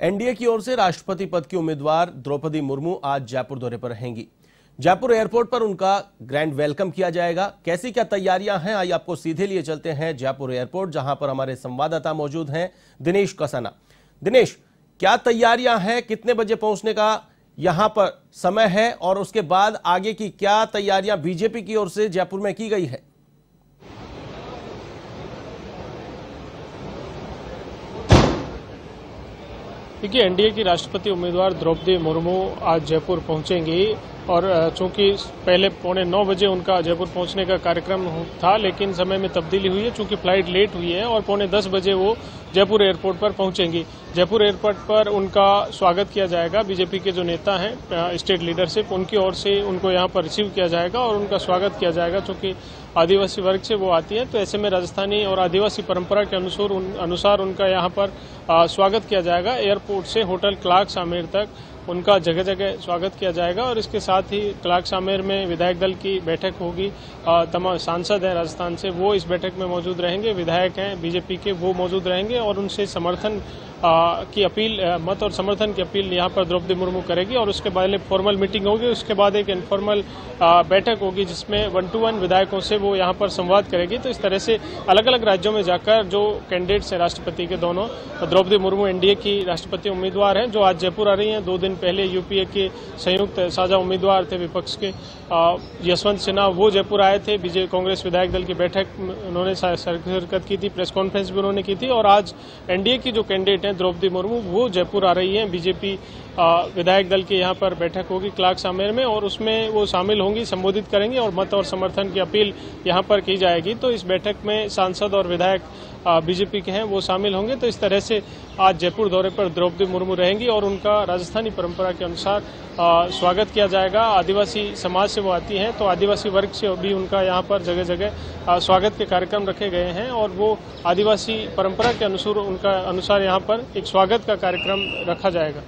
NDA की ओर से राष्ट्रपति पद की उम्मीदवार द्रौपदी मुर्मू आज जयपुर दौरे पर रहेंगी। जयपुर एयरपोर्ट पर उनका ग्रैंड वेलकम किया जाएगा। कैसी क्या तैयारियाँ हैं? आइए आपको सीधे लिए चलते हैं जयपुर एयरपोर्ट, जहाँ पर हमारे संवाददाता मौजूद हैं दिनेश कसाना। दिनेश, क्या तैयारियाँ हैं? कितने बजे पहुँचने का यहाँ पर समय है? और उसके बाद आगे की क्या तैयारियाँ बीजेपी की ओर से जयपुर में की गई है? देखिए एनडीए की राष्ट्रपति उम्मीदवार द्रौपदी मुर्मू आज जयपुर पहुंचेंगी। और चूँकि पहले पौने नौ बजे उनका जयपुर पहुँचने का कार्यक्रम था लेकिन समय में तब्दीली हुई है चूँकि फ़्लाइट लेट हुई है और पौने दस बजे वो जयपुर एयरपोर्ट पर पहुंचेंगी। जयपुर एयरपोर्ट पर उनका स्वागत किया जाएगा। बीजेपी के जो नेता हैं स्टेट लीडरशिप उनकी ओर से उनको यहाँ पर रिसीव किया जाएगा और उनका स्वागत किया जाएगा चूँकि आदिवासी वर्ग से वो आती है। तो ऐसे में राजस्थानी और आदिवासी परंपरा के अनुसार उन, अनुसार उनका यहाँ पर आ, स्वागत किया जाएगा। एयरपोर्ट से होटल क्लार्क आमेर तक उनका जगह जगह स्वागत किया जाएगा और इसके साथ ही क्लार्क शामेर में विधायक दल की बैठक होगी। तमाम सांसद हैं राजस्थान से, वो इस बैठक में मौजूद रहेंगे। विधायक हैं, बीजेपी के, वो मौजूद रहेंगे और उनसे समर्थन की अपील मत और समर्थन की अपील यहाँ पर द्रौपदी मुर्मू करेगी और उसके बाद फॉर्मल मीटिंग होगी। उसके बाद एक इनफॉर्मल बैठक होगी जिसमें वन टू वन विधायकों से वो यहाँ पर संवाद करेगी। तो इस तरह से अलग अलग राज्यों में जाकर जो कैंडिडेट्स हैं राष्ट्रपति के दोनों द्रौपदी मुर्मू एनडीए की राष्ट्रपति उम्मीदवार हैं, जो आज जयपुर आ रही हैं। दो दिन पहले यूपीए के संयुक्त साझा उम्मीदवार थे विपक्ष के। यशवंत सिन्हा वो जयपुर आए थे। बीजेपी कांग्रेस विधायक दल की बैठक उन्होंने शिरकत की थी, प्रेस कॉन्फ्रेंस भी उन्होंने की थी। और आज एनडीए की जो कैंडिडेट हैं द्रौपदी मुर्मू, वो जयपुर आ रही हैं। बीजेपी विधायक दल की यहाँ पर बैठक होगी क्लार्क सामेर में और उसमें वो शामिल होंगी, संबोधित करेंगी और मत और समर्थन की अपील यहाँ पर की जाएगी। तो इस बैठक में सांसद और विधायक बीजेपी के हैं, वो शामिल होंगे। तो इस तरह से आज जयपुर दौरे पर द्रौपदी मुर्मू रहेंगी और उनका राजस्थानी परंपरा के अनुसार स्वागत किया जाएगा। आदिवासी समाज से वो आती हैं तो आदिवासी वर्ग से भी उनका यहाँ पर जगह जगह स्वागत के कार्यक्रम रखे गए हैं और वो आदिवासी परंपरा के अनुसार, उनका अनुसार यहाँ पर एक स्वागत का कार्यक्रम रखा जाएगा।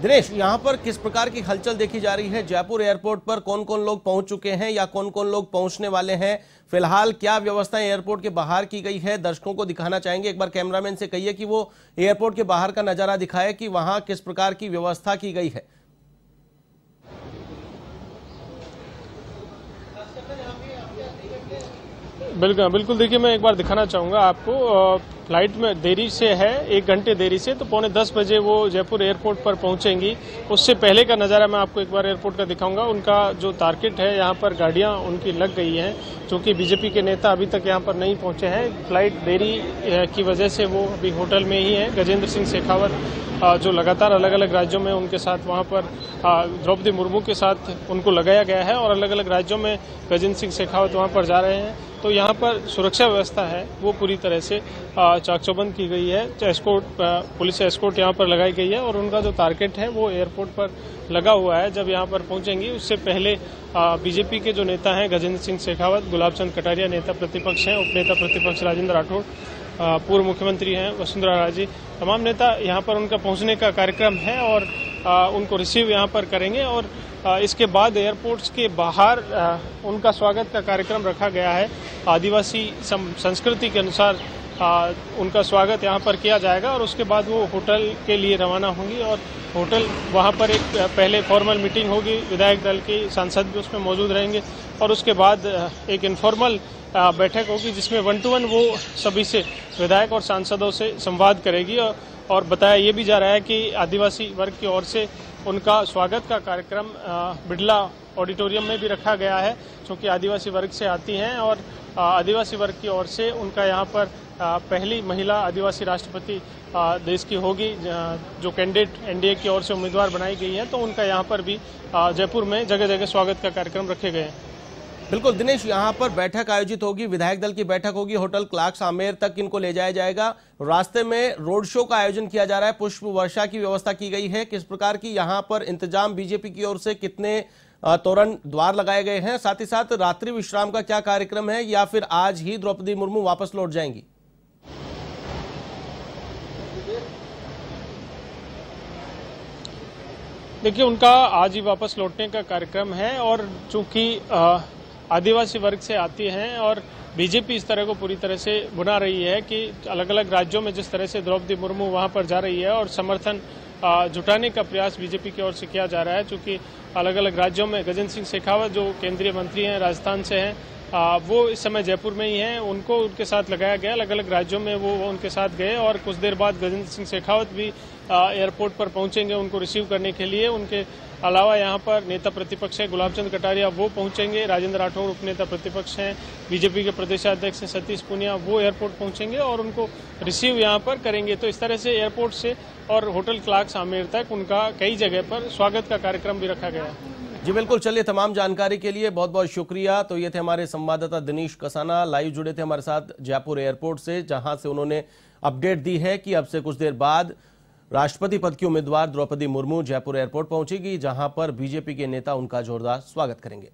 दिनेश, यहाँ पर किस प्रकार की हलचल देखी जा रही है? जयपुर एयरपोर्ट पर कौन कौन लोग पहुँच चुके हैं या कौन कौन लोग पहुँचने वाले हैं? फ़िलहाल क्या व्यवस्था एयरपोर्ट के बाहर की गई है? दर्शकों को दिखाना चाहेंगे। एक बार कैमरामैन से कहिए कि वो एयरपोर्ट के बाहर का नज़ारा दिखाए कि वहाँ किस प्रकार की व्यवस्था की गई है। बिल्कुल बिल्कुल। देखिए, मैं एक बार दिखाना चाहूँगा आपको। फ़्लाइट में देरी से है, एक घंटे देरी से तो पौने दस बजे वो जयपुर एयरपोर्ट पर पहुंचेंगी। उससे पहले का नज़ारा मैं आपको एक बार एयरपोर्ट का दिखाऊँगा। उनका जो टारगेट है, यहाँ पर गाड़ियाँ उनकी लग गई हैं क्योंकि बीजेपी के नेता अभी तक यहाँ पर नहीं पहुँचे हैं। फ़्लाइट देरी की वजह से वो अभी होटल में ही है। गजेंद्र सिंह शेखावत जो लगातार अलग अलग राज्यों में उनके साथ वहाँ पर द्रौपदी मुर्मू के साथ उनको लगाया गया है और अलग अलग राज्यों में गजेंद्र सिंह शेखावत वहाँ पर जा रहे हैं। तो यहाँ पर सुरक्षा व्यवस्था है, वो पूरी तरह से चाक चौबंद की गई है। एस्कोर्ट पुलिस एस्कोर्ट यहाँ पर लगाई गई है और उनका जो टारगेट है, वो एयरपोर्ट पर लगा हुआ है। जब यहाँ पर पहुंचेंगी, उससे पहले बीजेपी के जो नेता हैं, गजेंद्र सिंह शेखावत, गुलाब चंद कटारिया नेता प्रतिपक्ष हैं, उपनेता प्रतिपक्ष राजेंद्र राठौड़ पूर्व मुख्यमंत्री हैं, वसुंधरा राजे, तमाम नेता यहाँ पर उनका पहुँचने का कार्यक्रम है और उनको रिसीव यहाँ पर करेंगे और इसके बाद एयरपोर्ट्स के बाहर उनका स्वागत का कार्यक्रम रखा गया है। आदिवासी संस्कृति के अनुसार उनका स्वागत यहाँ पर किया जाएगा और उसके बाद वो होटल के लिए रवाना होंगी और होटल वहाँ पर एक पहले फॉर्मल मीटिंग होगी। विधायक दल की सांसद भी उसमें मौजूद रहेंगे और उसके बाद एक इनफॉर्मल बैठक होगी जिसमें वन टू वन वो सभी से विधायक और सांसदों से संवाद करेगी। और, बताया ये भी जा रहा है कि आदिवासी वर्ग की ओर से उनका स्वागत का कार्यक्रम बिड़ला ऑडिटोरियम में भी रखा गया है क्योंकि आदिवासी वर्ग से आती हैं और आदिवासी वर्ग की ओर से उनका यहाँ पर पहली महिला आदिवासी राष्ट्रपति देश की होगी, जो कैंडिडेट एनडीए की ओर से उम्मीदवार बनाई गई है तो उनका यहाँ पर भी जयपुर में जगह जगह स्वागत का कार्यक्रम रखे गए हैं। बिल्कुल, दिनेश, यहाँ पर बैठक आयोजित होगी, विधायक दल की बैठक होगी, होटल क्लार्क आमेर तक इनको ले जाया जाएगा। रास्ते में रोड शो का आयोजन किया जा रहा है, पुष्प वर्षा की व्यवस्था की गई है। किस प्रकार की यहाँ पर इंतज़ाम बीजेपी की ओर से कितने तोरण द्वार लगाए गए हैं? साथ ही साथ रात्रि विश्राम का क्या कार्यक्रम है या फिर आज ही द्रौपदी मुर्मू वापस लौट जाएँगी? देखिए, उनका आज ही वापस लौटने का कार्यक्रम है और चूँकि आदिवासी वर्ग से आती हैं और बीजेपी इस तरह को पूरी तरह से बुना रही है कि अलग अलग राज्यों में जिस तरह से द्रौपदी मुर्मू वहाँ पर जा रही है और समर्थन जुटाने का प्रयास बीजेपी की ओर से किया जा रहा है, चूँकि अलग अलग राज्यों में गजेंद्र सिंह शेखावत, जो केंद्रीय मंत्री हैं, राजस्थान से हैं वो इस समय जयपुर में ही हैं, उनको उनके साथ लगाया गया अलग अलग राज्यों में वो उनके साथ गए और कुछ देर बाद गजेंद्र सिंह शेखावत भी एयरपोर्ट पर पहुँचेंगे उनको रिसीव करने के लिए, उनके अलावा यहाँ पर नेता प्रतिपक्ष है गुलाब चंद कटारिया, वो पहुँचेंगे। राजेंद्र राठौर उपनेता प्रतिपक्ष हैं। बीजेपी के प्रदेशाध्यक्ष सतीश पुनिया, वो एयरपोर्ट पहुँचेंगे और उनको रिसीव यहाँ पर करेंगे। तो इस तरह से एयरपोर्ट से और होटल क्लार्क आमेर तक उनका कई जगह पर स्वागत का कार्यक्रम भी रखा गया। जी, बिल्कुल, चलिए तमाम जानकारी के लिए बहुत बहुत शुक्रिया। तो ये थे हमारे संवाददाता दिनेश कसाना। लाइव जुड़े थे हमारे साथ जयपुर एयरपोर्ट से, जहाँ से उन्होंने अपडेट दी है कि अब से कुछ देर बाद राष्ट्रपति पद की उम्मीदवार द्रौपदी मुर्मू जयपुर एयरपोर्ट पहुंचेगी, जहाँ पर बीजेपी के नेता उनका जोरदार स्वागत करेंगे।